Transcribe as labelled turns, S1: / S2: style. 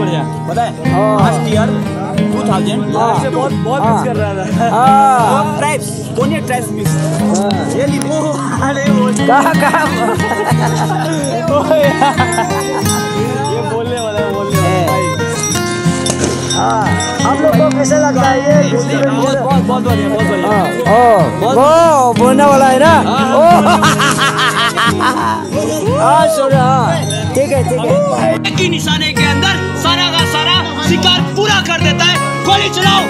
S1: बढ़िया।
S2: पता है?
S3: हाँ।
S2: लास्ट ईयर 2000
S3: हाँ।
S1: से बहुत बहुत
S3: हाँ।
S1: मिस कर रहा था।
S3: हाँ।
S2: ट्राइब्स ये ट्राइब्स मिस
S3: हाँ।
S2: रियली वो अरे वो
S3: कहाँ कहाँ?
S1: ये बोलने वाला है बोलने वाला। है।
S3: हाँ हम लोग को कैसा लगता है ये
S1: बहुत बहुत बहुत बढ़िया बहुत बढ़िया।
S3: हाँ, ओ बोलने वाला है ना? ओ हाँ हाँ ठीक है ठीक है।
S4: की निशाने के अंदर सारा का सारा शिकार पूरा कर देता है। गोली चलाओ!